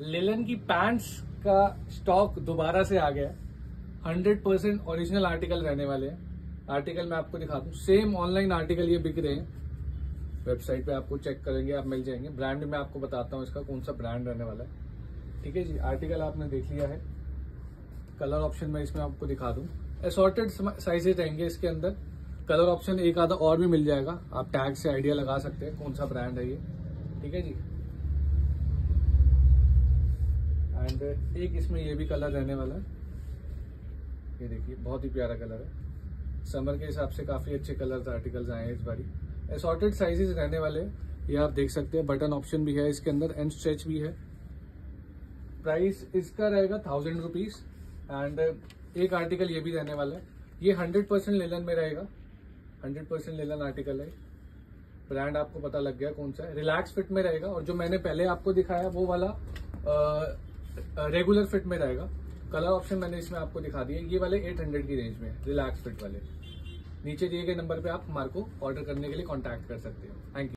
लेलन की पैंट्स का स्टॉक दोबारा से आ गया। है हंड्रेड परसेंट ओरिजिनल आर्टिकल रहने वाले हैं। आर्टिकल मैं आपको दिखा दूँ सेम ऑनलाइन आर्टिकल ये बिक रहे हैं। वेबसाइट पे आपको चेक करेंगे, आप मिल जाएँगे। ब्रांड मैं आपको बताता हूँ इसका कौन सा ब्रांड रहने वाला है। ठीक है जी, आर्टिकल आपने देख लिया है। कलर ऑप्शन मैं इसमें आपको दिखा दूँ। असॉर्टेड साइजेज रहेंगे इसके अंदर। कलर ऑप्शन एक आधा और भी मिल जाएगा। आप टैग से आइडिया लगा सकते हैं कौन सा ब्रांड है ये। ठीक है जी? एंड एक इसमें ये भी कलर रहने वाला है। ये देखिए, बहुत ही प्यारा कलर है। समर के हिसाब से काफ़ी अच्छे कलर आर्टिकल्स आए हैं इस बारी। असॉर्टेड साइजेस रहने वाले हैं। ये आप देख सकते हैं बटन ऑप्शन भी है इसके अंदर एंड स्ट्रेच भी है। प्राइस इसका रहेगा थाउज़ेंड रुपीज़ एंड एक आर्टिकल ये भी रहने वाला है। ये हंड्रेड परसेंट लेलन में रहेगा। हंड्रेड परसेंट लेलन आर्टिकल है। ब्रांड आपको पता लग गया कौन सा है। रिलैक्स फिट में रहेगा और जो मैंने पहले आपको दिखाया वो वाला रेगुलर फिट में रहेगा। कलर ऑप्शन मैंने इसमें आपको दिखा दिया। ये वाले 800 की रेंज में रिलैक्स फिट वाले। नीचे दिए गए नंबर पे आप हमारे को ऑर्डर करने के लिए कॉन्टैक्ट कर सकते हो। Thank you